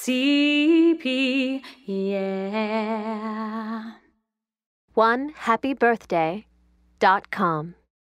CP, yeah. One happy birthday dot com.